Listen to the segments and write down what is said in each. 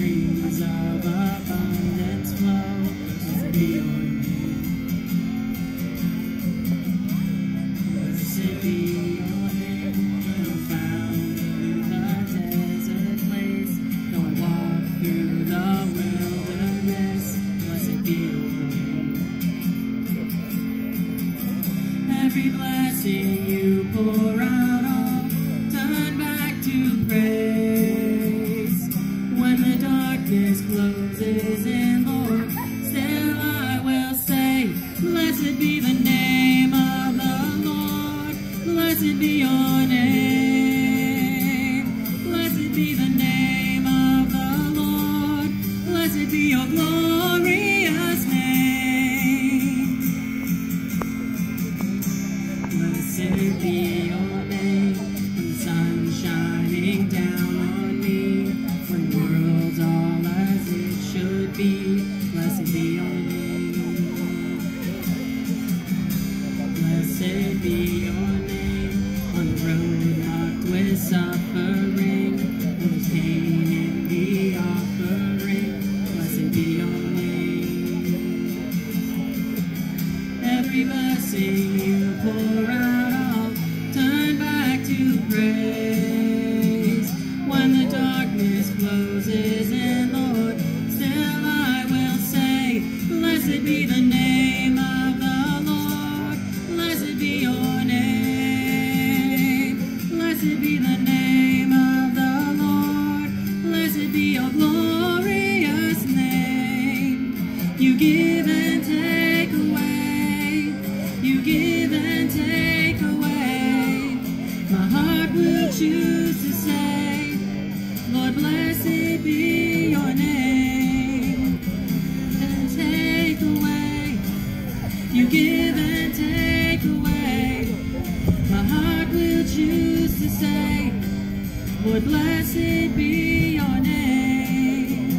streams of abundance flow. Be your name. Found in the desert place. Walk through the wilderness, be your name. Every blessing. In, Lord, still I will say, Blessed be the name of the Lord. Blessed be your name. Blessed be the name of the Lord. Blessed be your glorious name. Blessed be Blessed be your name on the road marked with suffering, there's pain in the offering. Blessed be your name. Every blessing you pour out, say, Lord, blessed be your name.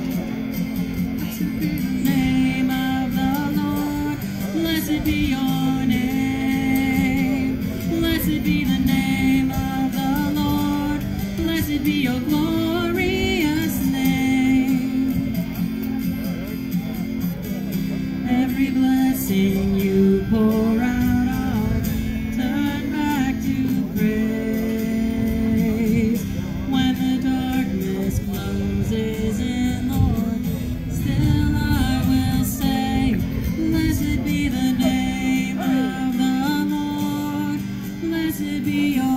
Name of the Lord. Blessed be your name. Blessed be the name of the Lord. Blessed be your glorious name. Every blessing you Blessed be your